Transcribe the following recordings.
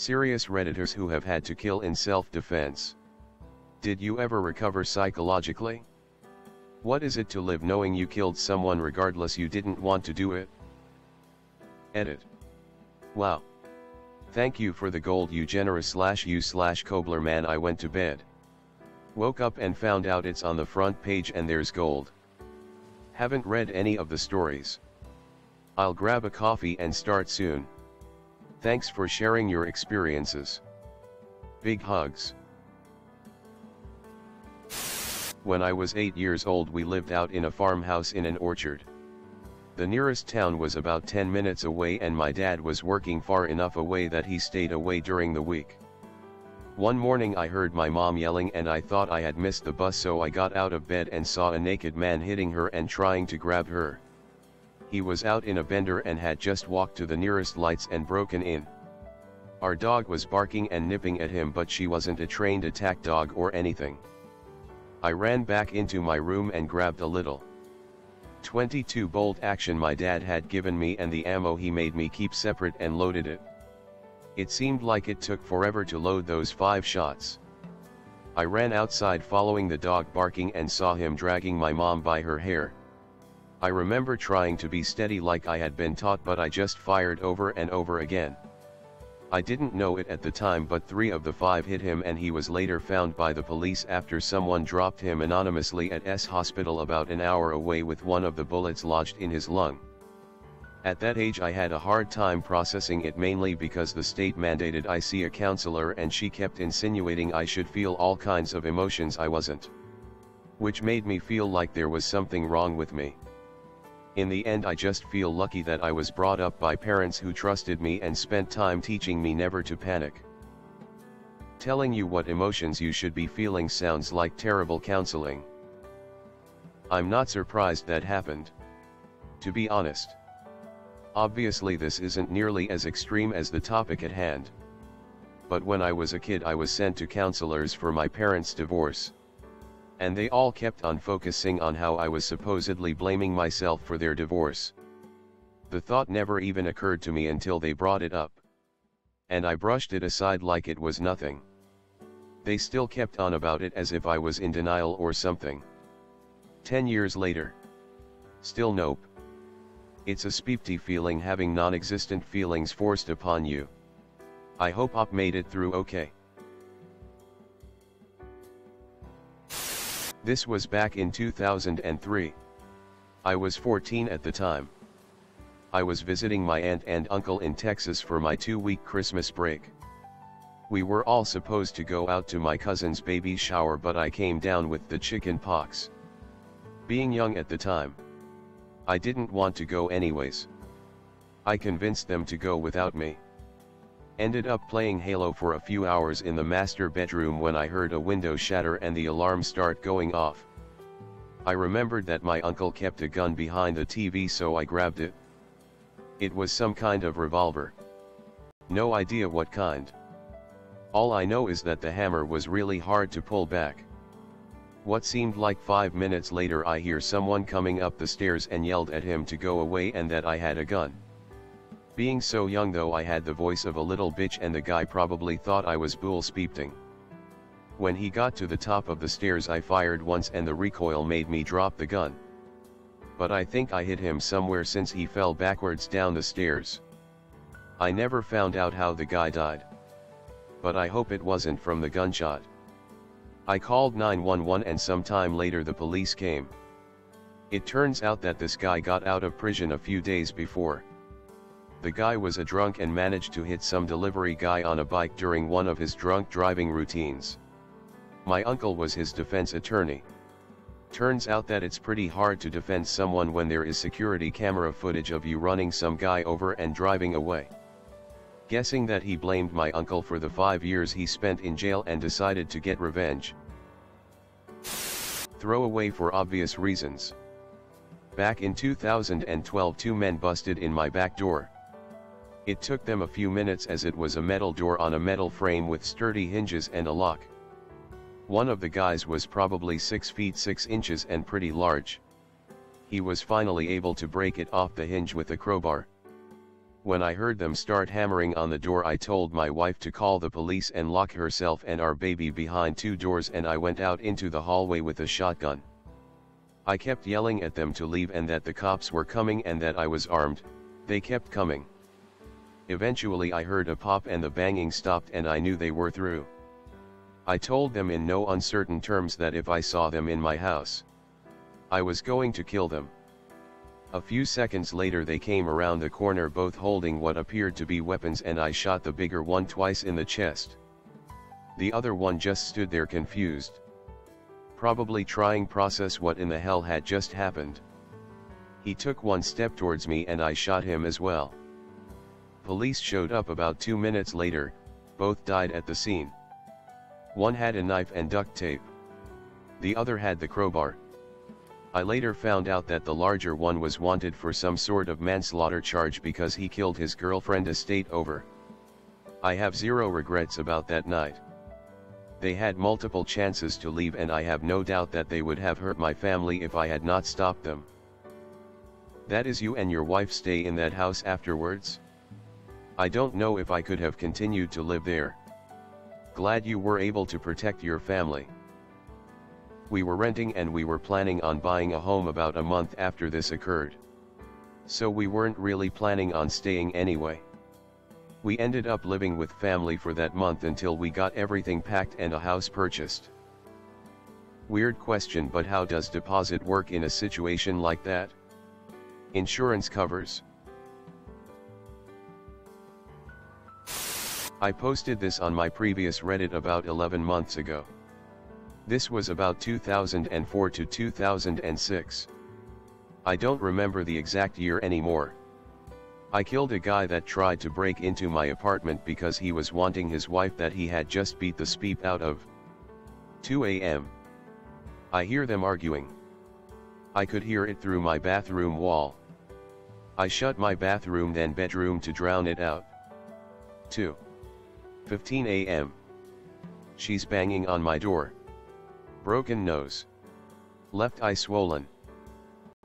Serious Redditors who have had to kill in self-defense. Did you ever recover psychologically? What is it to live knowing you killed someone regardless you didn't want to do it? Edit. Wow. Thank you for the gold you generous slash you slash Kobler man I went to bed. Woke up and found out it's on the front page and there's gold. Haven't read any of the stories. I'll grab a coffee and start soon. Thanks for sharing your experiences. Big hugs. When I was 8 years old we lived out in a farmhouse in an orchard. The nearest town was about 10 minutes away and my dad was working far enough away that he stayed away during the week. One morning I heard my mom yelling and I thought I had missed the bus so I got out of bed and saw a naked man hitting her and trying to grab her. He was out in a bender and had just walked to the nearest lights and broken in. Our dog was barking and nipping at him but she wasn't a trained attack dog or anything. I ran back into my room and grabbed a little 22 bolt action my dad had given me and the ammo he made me keep separate and loaded it. It seemed like it took forever to load those five shots. I ran outside following the dog barking and saw him dragging my mom by her hair. I remember trying to be steady like I had been taught but I just fired over and over again. I didn't know it at the time but three of the five hit him and he was later found by the police after someone dropped him anonymously at S hospital about an hour away with one of the bullets lodged in his lung. At that age I had a hard time processing it mainly because the state mandated I see a counselor and she kept insinuating I should feel all kinds of emotions I wasn't. Which made me feel like there was something wrong with me. In the end I just feel lucky that I was brought up by parents who trusted me and spent time teaching me never to panic. Telling you what emotions you should be feeling sounds like terrible counseling. I'm not surprised that happened. To be honest. Obviously this isn't nearly as extreme as the topic at hand. But when I was a kid I was sent to counselors for my parents' divorce. And they all kept on focusing on how I was supposedly blaming myself for their divorce. The thought never even occurred to me until they brought it up. And I brushed it aside like it was nothing. They still kept on about it as if I was in denial or something. Ten years later. Still nope. It's a speepty feeling having non-existent feelings forced upon you. I hope Op made it through okay. This was back in 2003. I was 14 at the time. I was visiting my aunt and uncle in Texas for my two-week Christmas break. We were all supposed to go out to my cousin's baby shower but I came down with the chicken pox. Being young at the time. I didn't want to go anyways. I convinced them to go without me. Ended up playing Halo for a few hours in the master bedroom when I heard a window shatter and the alarm start going off. I remembered that my uncle kept a gun behind the TV so I grabbed it. It was some kind of revolver. No idea what kind. All I know is that the hammer was really hard to pull back. What seemed like five minutes later I hear someone coming up the stairs and yelled at him to go away and that I had a gun. Being so young though I had the voice of a little bitch and the guy probably thought I was bull speepting. When he got to the top of the stairs I fired once and the recoil made me drop the gun. But I think I hit him somewhere since he fell backwards down the stairs. I never found out how the guy died. But I hope it wasn't from the gunshot. I called 911 and some time later the police came. It turns out that this guy got out of prison a few days before. The guy was a drunk and managed to hit some delivery guy on a bike during one of his drunk driving routines. My uncle was his defense attorney. Turns out that it's pretty hard to defend someone when there is security camera footage of you running some guy over and driving away. Guessing that he blamed my uncle for the five years he spent in jail and decided to get revenge. Throw away for obvious reasons. Back in 2012 two men busted in my back door. It took them a few minutes as it was a metal door on a metal frame with sturdy hinges and a lock. One of the guys was probably 6 feet 6 inches and pretty large. He was finally able to break it off the hinge with a crowbar. When I heard them start hammering on the door I told my wife to call the police and lock herself and our baby behind two doors and I went out into the hallway with a shotgun. I kept yelling at them to leave and that the cops were coming and that I was armed, they kept coming. Eventually I heard a pop and the banging stopped and I knew they were through. I told them in no uncertain terms that if I saw them in my house, I was going to kill them. A few seconds later they came around the corner both holding what appeared to be weapons and I shot the bigger one twice in the chest. The other one just stood there confused. Probably trying process what in the hell had just happened. He took one step towards me and I shot him as well. Police showed up about two minutes later, both died at the scene. One had a knife and duct tape. The other had the crowbar. I later found out that the larger one was wanted for some sort of manslaughter charge because he killed his girlfriend a state over. I have zero regrets about that night. They had multiple chances to leave and I have no doubt that they would have hurt my family if I had not stopped them. That is you and your wife stay in that house afterwards? I don't know if I could have continued to live there. Glad you were able to protect your family. We were renting and we were planning on buying a home about a month after this occurred. So we weren't really planning on staying anyway. We ended up living with family for that month until we got everything packed and a house purchased. Weird question but how does deposit work in a situation like that? Insurance covers. I posted this on my previous Reddit about 11 months ago. This was about 2004 to 2006. I don't remember the exact year anymore. I killed a guy that tried to break into my apartment because he was wanting his wife that he had just beat the speep out of. 2 a.m. I hear them arguing. I could hear it through my bathroom wall. I shut my bathroom then bedroom to drown it out. 2. 15 a.m. She's banging on my door. Broken nose. Left eye swollen.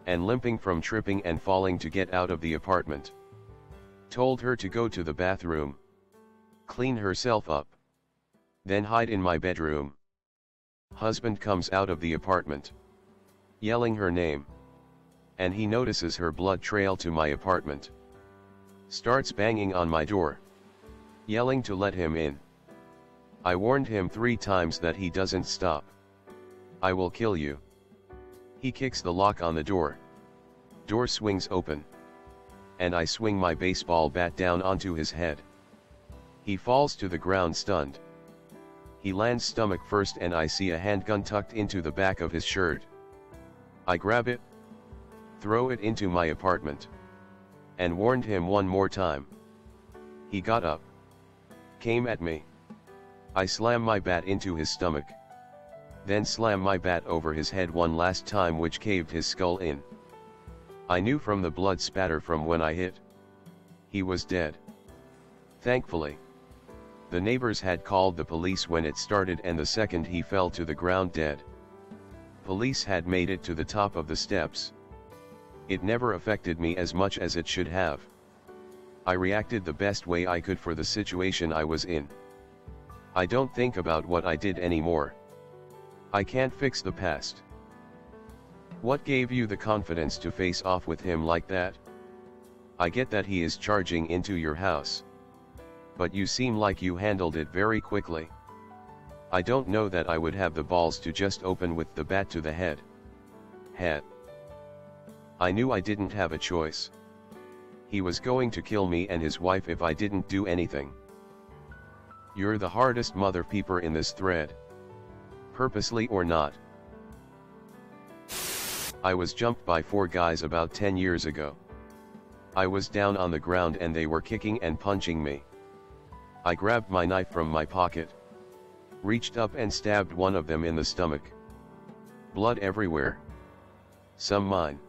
And limping from tripping and falling to get out of the apartment. Told her to go to the bathroom. Clean herself up. Then hide in my bedroom. Husband comes out of the apartment. Yelling her name. And he notices her blood trail to my apartment. Starts banging on my door. Yelling to let him in. I warned him three times that he doesn't stop. I will kill you. He kicks the lock on the door. Door swings open. And I swing my baseball bat down onto his head. He falls to the ground stunned. He lands stomach first and I see a handgun tucked into the back of his shirt. I grab it. Throw it into my apartment. And warned him one more time. He got up. Came at me. I slam my bat into his stomach then slam my bat over his head one last time which caved his skull in. I knew from the blood spatter from when I hit. He was dead. Thankfully. The neighbors had called the police when it started and the second he fell to the ground dead. Police had made it to the top of the steps. It never affected me as much as it should have. I reacted the best way I could for the situation I was in. I don't think about what I did anymore. I can't fix the past. What gave you the confidence to face off with him like that? I get that he is charging into your house. But you seem like you handled it very quickly. I don't know that I would have the balls to just open with the bat to the head. Head. I knew I didn't have a choice. He was going to kill me and his wife if I didn't do anything. You're the hardest mother peeper in this thread purposely or not. I was jumped by four guys about 10 years ago. I was down on the ground and they were kicking and punching me. I grabbed my knife from my pocket. Reached up and stabbed one of them in the stomach. Blood everywhere. Some mine.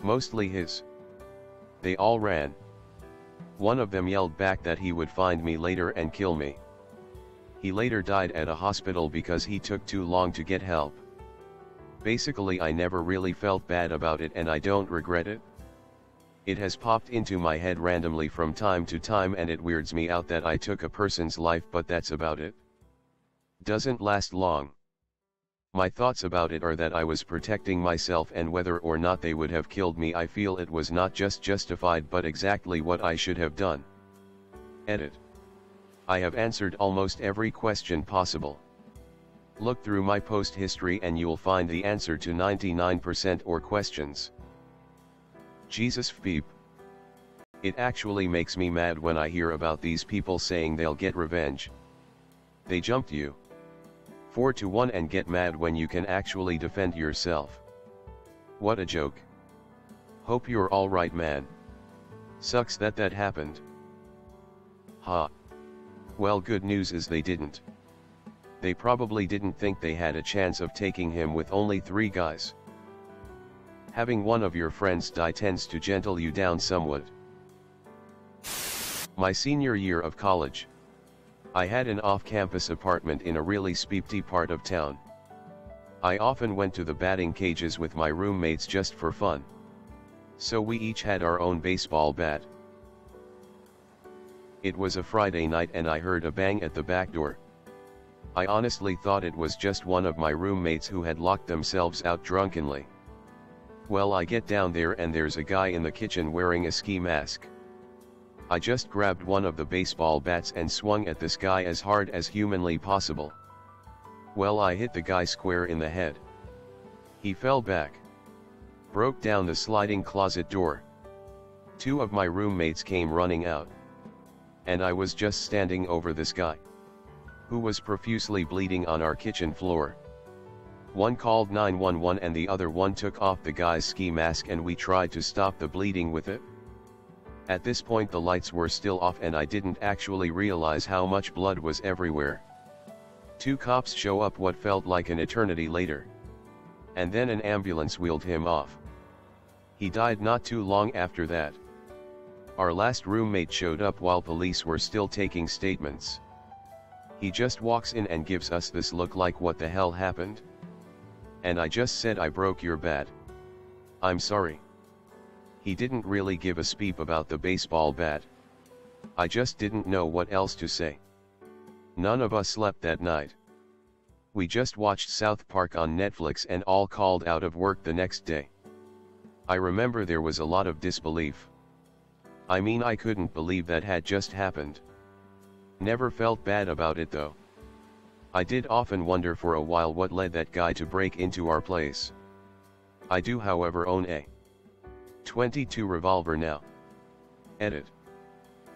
Mostly his. They all ran. One of them yelled back that he would find me later and kill me. He later died at a hospital because he took too long to get help. Basically I never really felt bad about it and I don't regret it. It has popped into my head randomly from time to time and it weirds me out that I took a person's life but that's about it. Doesn't last long. My thoughts about it are that I was protecting myself and whether or not they would have killed me I feel it was not just justified but exactly what I should have done. Edit. I have answered almost every question possible. Look through my post history and you'll find the answer to 99% or questions. Jesus Beep. It actually makes me mad when I hear about these people saying they'll get revenge. They jumped you. 4 to 1 and get mad when you can actually defend yourself. What a joke. Hope you're alright man. Sucks that that happened. Ha. Well good news is they didn't. They probably didn't think they had a chance of taking him with only three guys. Having one of your friends die tends to gentle you down somewhat. My senior year of college. I had an off-campus apartment in a really speepty part of town. I often went to the batting cages with my roommates just for fun. So we each had our own baseball bat. It was a Friday night and I heard a bang at the back door. I honestly thought it was just one of my roommates who had locked themselves out drunkenly. Well I get down there and there's a guy in the kitchen wearing a ski mask. I just grabbed one of the baseball bats and swung at this guy as hard as humanly possible. Well I hit the guy square in the head. He fell back. Broke down the sliding closet door. Two of my roommates came running out. And I was just standing over this guy. Who was profusely bleeding on our kitchen floor. One called 911 and the other one took off the guy's ski mask and we tried to stop the bleeding with it. At this point the lights were still off and I didn't actually realize how much blood was everywhere. Two cops show up what felt like an eternity later. And then an ambulance wheeled him off. He died not too long after that. Our last roommate showed up while police were still taking statements. He just walks in and gives us this look like what the hell happened? And I just said I broke your bat. I'm sorry. He didn't really give a speep about the baseball bat. I just didn't know what else to say. None of us slept that night. We just watched South Park on Netflix and all called out of work the next day. I remember there was a lot of disbelief. I mean I couldn't believe that had just happened. Never felt bad about it though. I did often wonder for a while what led that guy to break into our place. I do however own a 22 revolver now. Edit.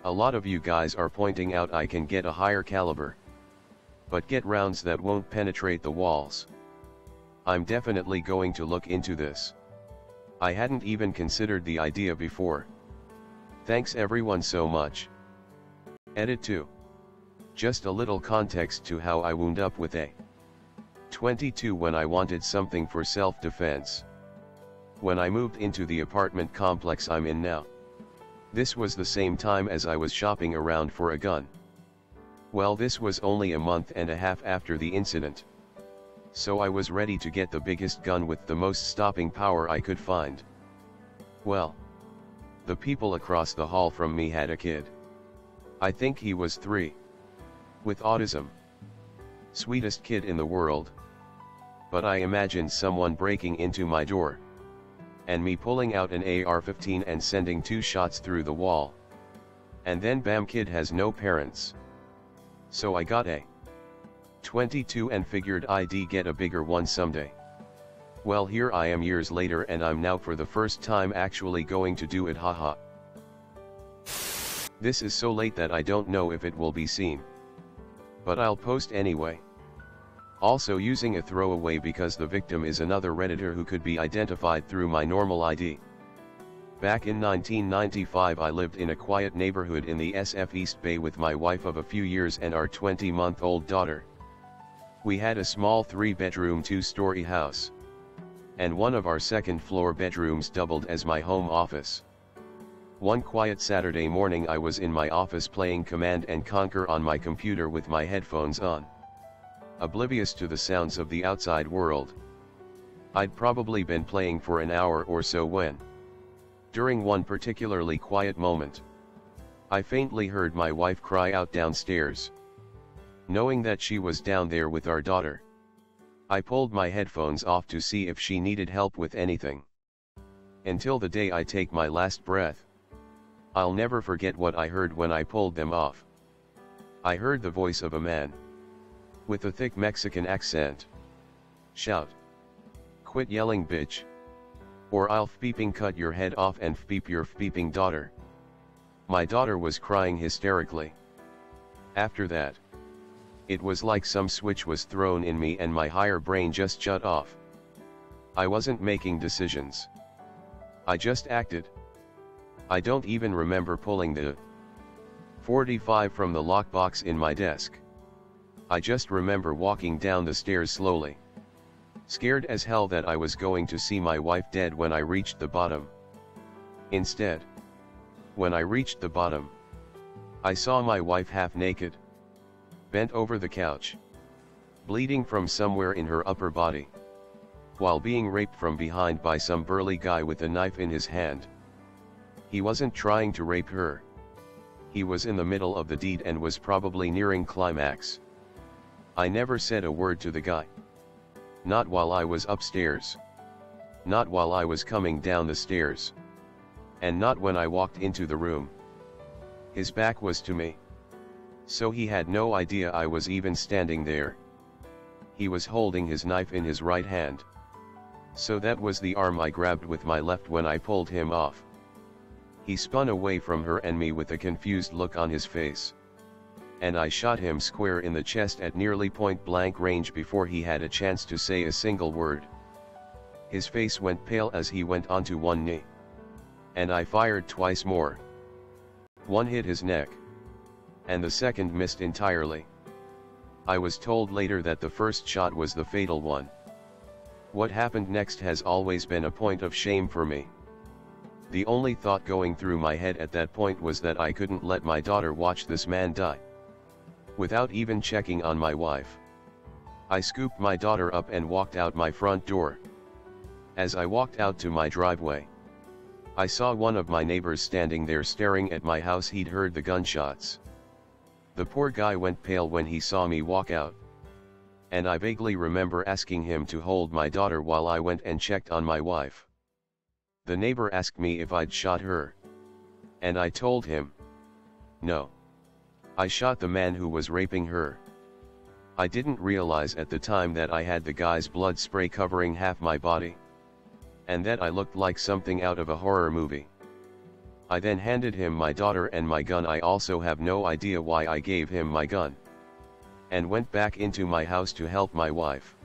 A lot of you guys are pointing out I can get a higher caliber. But get rounds that won't penetrate the walls. I'm definitely going to look into this. I hadn't even considered the idea before. Thanks everyone so much. Edit 2. Just a little context to how I wound up with a 22 when I wanted something for self-defense when I moved into the apartment complex I'm in now. This was the same time as I was shopping around for a gun. Well this was only a month and a half after the incident. So I was ready to get the biggest gun with the most stopping power I could find. Well. The people across the hall from me had a kid. I think he was three. With autism. Sweetest kid in the world. But I imagined someone breaking into my door and me pulling out an AR-15 and sending two shots through the wall. And then bam kid has no parents. So I got a 22 and figured I'd get a bigger one someday. Well here I am years later and I'm now for the first time actually going to do it haha. This is so late that I don't know if it will be seen. But I'll post anyway. Also using a throwaway because the victim is another redditor who could be identified through my normal ID. Back in 1995 I lived in a quiet neighborhood in the SF East Bay with my wife of a few years and our 20-month-old daughter. We had a small three-bedroom two-story house. And one of our second-floor bedrooms doubled as my home office. One quiet Saturday morning I was in my office playing Command & Conquer on my computer with my headphones on oblivious to the sounds of the outside world. I'd probably been playing for an hour or so when During one particularly quiet moment, I faintly heard my wife cry out downstairs. Knowing that she was down there with our daughter, I pulled my headphones off to see if she needed help with anything. Until the day I take my last breath, I'll never forget what I heard when I pulled them off. I heard the voice of a man. With a thick Mexican accent. Shout. Quit yelling bitch. Or I'll fbeeping cut your head off and fbeep your fbeeping daughter. My daughter was crying hysterically. After that. It was like some switch was thrown in me and my higher brain just shut off. I wasn't making decisions. I just acted. I don't even remember pulling the 45 from the lockbox in my desk. I just remember walking down the stairs slowly. Scared as hell that I was going to see my wife dead when I reached the bottom. Instead, when I reached the bottom, I saw my wife half naked, bent over the couch, bleeding from somewhere in her upper body, while being raped from behind by some burly guy with a knife in his hand. He wasn't trying to rape her. He was in the middle of the deed and was probably nearing climax. I never said a word to the guy. Not while I was upstairs. Not while I was coming down the stairs. And not when I walked into the room. His back was to me. So he had no idea I was even standing there. He was holding his knife in his right hand. So that was the arm I grabbed with my left when I pulled him off. He spun away from her and me with a confused look on his face. And I shot him square in the chest at nearly point blank range before he had a chance to say a single word. His face went pale as he went onto one knee. And I fired twice more. One hit his neck. And the second missed entirely. I was told later that the first shot was the fatal one. What happened next has always been a point of shame for me. The only thought going through my head at that point was that I couldn't let my daughter watch this man die. Without even checking on my wife. I scooped my daughter up and walked out my front door. As I walked out to my driveway, I saw one of my neighbors standing there staring at my house he'd heard the gunshots. The poor guy went pale when he saw me walk out. And I vaguely remember asking him to hold my daughter while I went and checked on my wife. The neighbor asked me if I'd shot her. And I told him. No. I shot the man who was raping her. I didn't realize at the time that I had the guy's blood spray covering half my body. And that I looked like something out of a horror movie. I then handed him my daughter and my gun I also have no idea why I gave him my gun. And went back into my house to help my wife.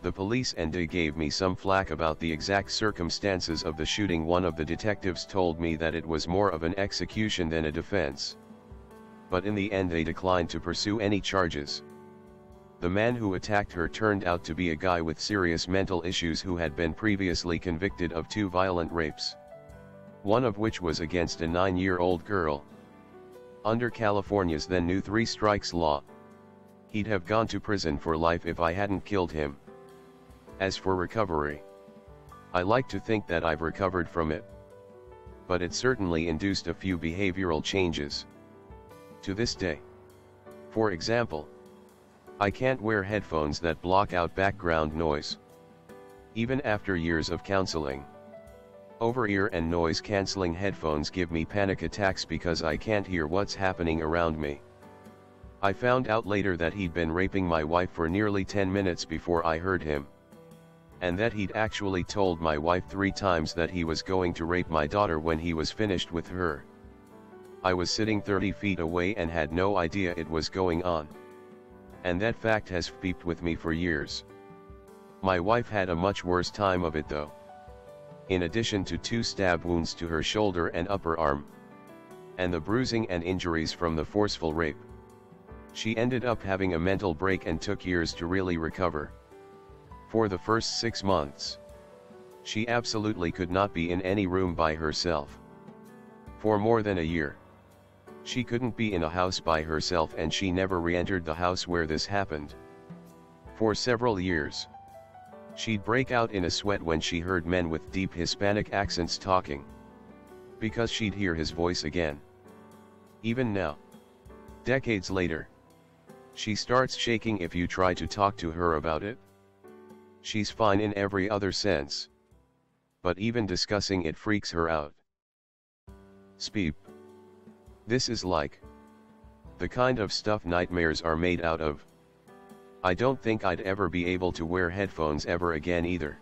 The police and they gave me some flack about the exact circumstances of the shooting one of the detectives told me that it was more of an execution than a defense. But in the end they declined to pursue any charges. The man who attacked her turned out to be a guy with serious mental issues who had been previously convicted of two violent rapes. One of which was against a nine-year-old girl. Under California's then new three strikes law. He'd have gone to prison for life if I hadn't killed him. As for recovery, I like to think that I've recovered from it. But it certainly induced a few behavioral changes. To this day. For example, I can't wear headphones that block out background noise. Even after years of counseling. Over-ear and noise-canceling headphones give me panic attacks because I can't hear what's happening around me. I found out later that he'd been raping my wife for nearly 10 minutes before I heard him and that he'd actually told my wife three times that he was going to rape my daughter when he was finished with her. I was sitting 30 feet away and had no idea it was going on. And that fact has beeped with me for years. My wife had a much worse time of it though. In addition to two stab wounds to her shoulder and upper arm. And the bruising and injuries from the forceful rape. She ended up having a mental break and took years to really recover. For the first six months. She absolutely could not be in any room by herself. For more than a year. She couldn't be in a house by herself and she never re-entered the house where this happened. For several years. She'd break out in a sweat when she heard men with deep Hispanic accents talking. because she'd hear his voice again. Even now. Decades later. She starts shaking if you try to talk to her about it. She's fine in every other sense. But even discussing it freaks her out. Speep. This is like the kind of stuff nightmares are made out of. I don't think I'd ever be able to wear headphones ever again either.